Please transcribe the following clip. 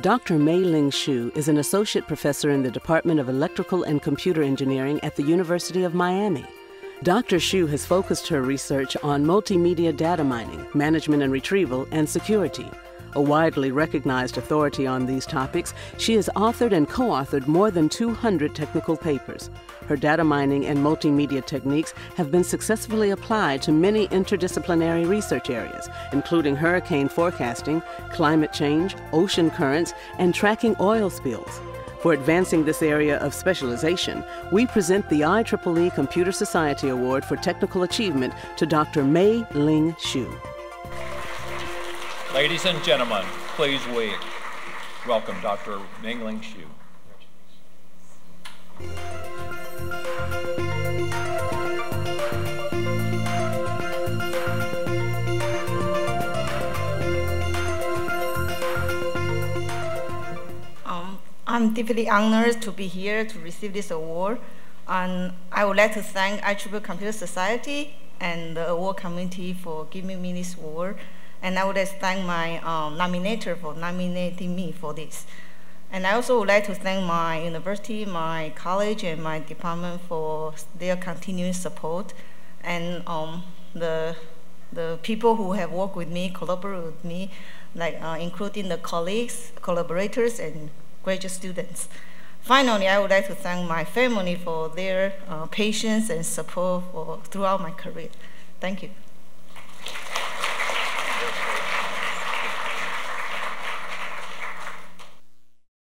Dr. Mei Ling Shyu is an associate professor in the Department of Electrical and Computer Engineering at the University of Miami. Dr. Shyu has focused her research on multimedia data mining, management and retrieval, and security. A widely recognized authority on these topics, she has authored and co authored more than 200 technical papers. Her data mining and multimedia techniques have been successfully applied to many interdisciplinary research areas, including hurricane forecasting, climate change, ocean currents, and tracking oil spills. For advancing this area of specialization, we present the IEEE Computer Society Award for Technical Achievement to Dr. Mei Ling Shyu. Ladies and gentlemen, please wait. Welcome Dr. Mingling Ling Shyu. Um, I'm deeply honored to be here to receive this award. And I would like to thank IEEE Computer Society and the award committee for giving me this award. And I would like to thank my um, nominator for nominating me for this. And I also would like to thank my university, my college, and my department for their continuing support, and um, the the people who have worked with me, collaborated with me, like uh, including the colleagues, collaborators, and graduate students. Finally, I would like to thank my family for their uh, patience and support for, throughout my career. Thank you.